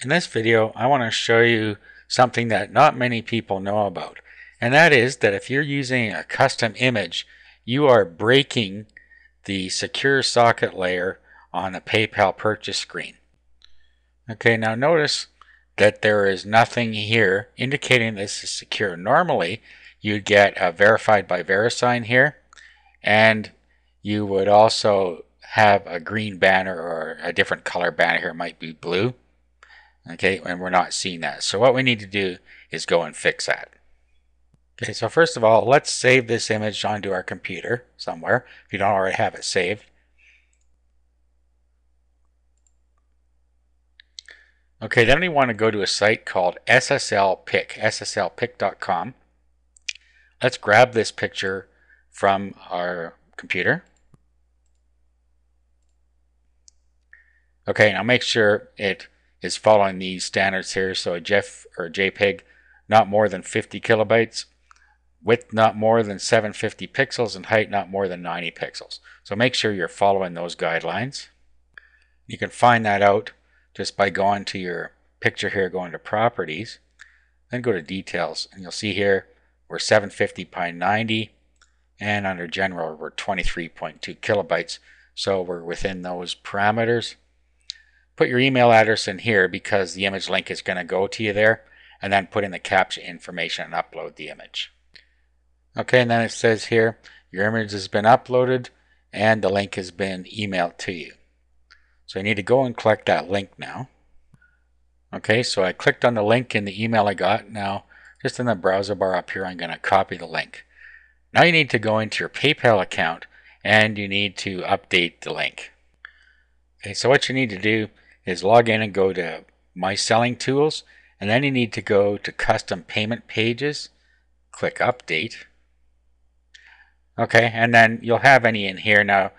In this video, I want to show you something that not many people know about. And that is that if you're using a custom image, you are breaking the secure socket layer on the PayPal purchase screen. Okay, now notice that there is nothing here indicating this is secure. Normally, you'd get a verified by VeriSign here, and you would also have a green banner or a different color banner here. It might be blue. Okay, and we're not seeing that. So what we need to do is go and fix that. Okay, so first of all, let's save this image onto our computer somewhere if you don't already have it saved. Okay, then we want to go to a site called SSLPic, sslpic.com. Let's grab this picture from our computer. Okay, now make sure it is following these standards here. So a or JPEG, not more than 50 kilobytes, width not more than 750 pixels, and height not more than 90 pixels. So make sure you're following those guidelines. You can find that out just by going to your picture here, going to properties, then go to details, and you'll see here we're 750 by 90, and under general we're 23.2 kilobytes. So we're within those parameters put your email address in here because the image link is going to go to you there and then put in the CAPTCHA information and upload the image. Okay, and then it says here your image has been uploaded and the link has been emailed to you. So I need to go and collect that link now. Okay, so I clicked on the link in the email I got. Now, just in the browser bar up here, I'm going to copy the link. Now you need to go into your PayPal account and you need to update the link. Okay, so what you need to do is log in and go to My Selling Tools, and then you need to go to Custom Payment Pages, click Update. Okay, and then you'll have any in here. Now,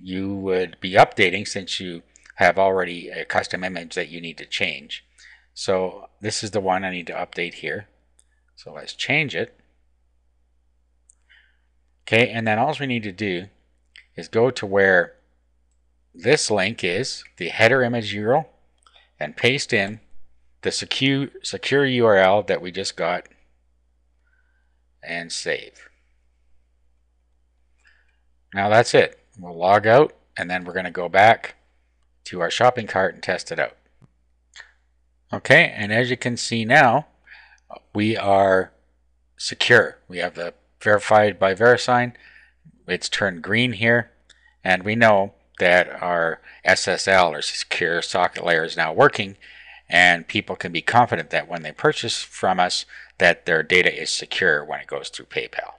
you would be updating since you have already a custom image that you need to change. So this is the one I need to update here. So let's change it. Okay, and then all we need to do is go to where this link is the header image URL and paste in the secure, secure URL that we just got and save. Now that's it. We'll log out and then we're going to go back to our shopping cart and test it out. Okay, and as you can see now, we are secure. We have the verified by VeriSign. It's turned green here, and we know that our SSL or secure socket layer is now working and people can be confident that when they purchase from us that their data is secure when it goes through PayPal.